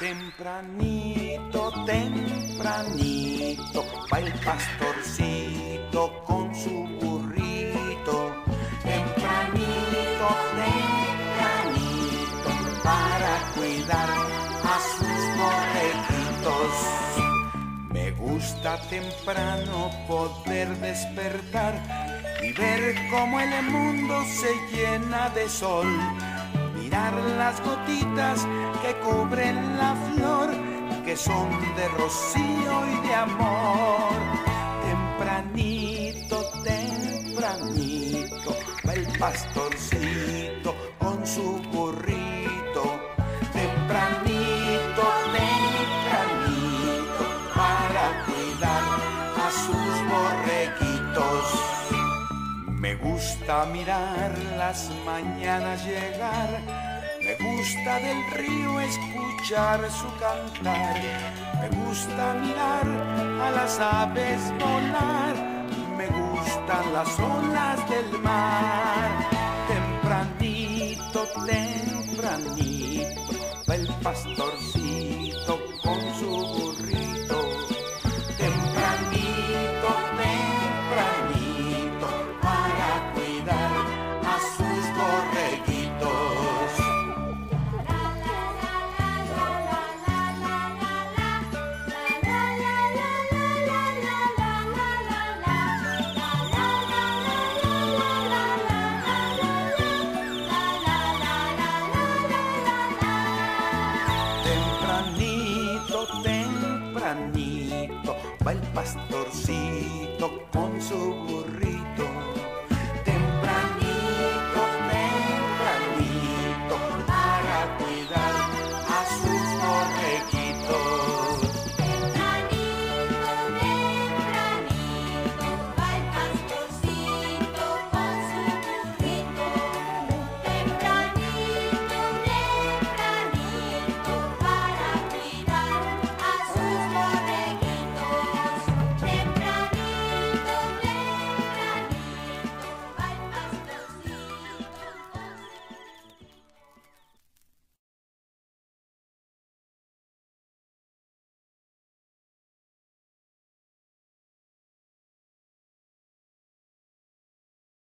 Tempranito, tempranito, va el pastorcito con su burrito. Tempranito, tempranito, para cuidar gusta temprano poder despertar y ver cómo el mundo se llena de sol mirar las gotitas que cubren la flor, que son de rocío y de amor. Tempranito, tempranito, va el pastorcito Me gusta mirar las mañanas llegar, me gusta del río escuchar su cantar, me gusta mirar a las aves volar, me gustan las olas del mar. Tempranito, tempranito, el pastorcito con pastorcito con.